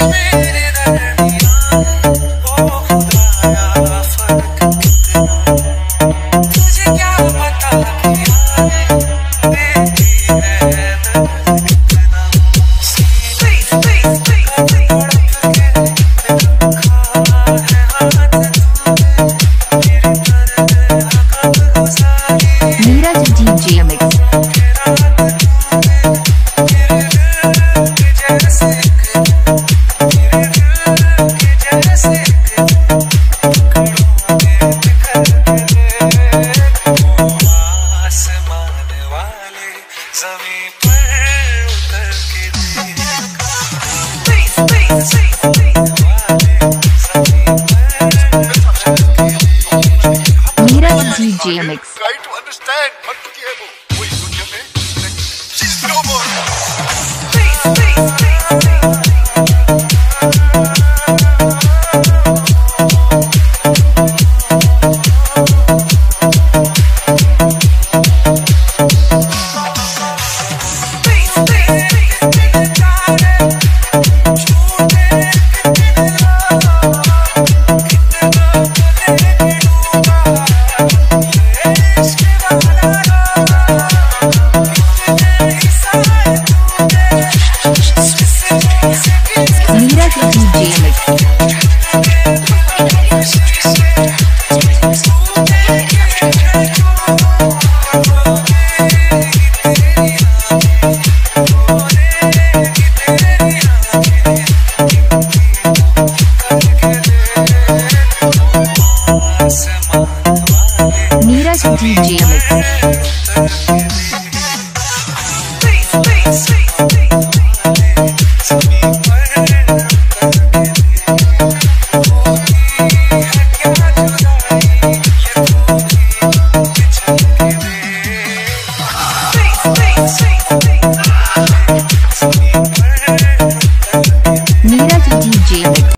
baby. GMX. Try to understand? What Jazz Remix.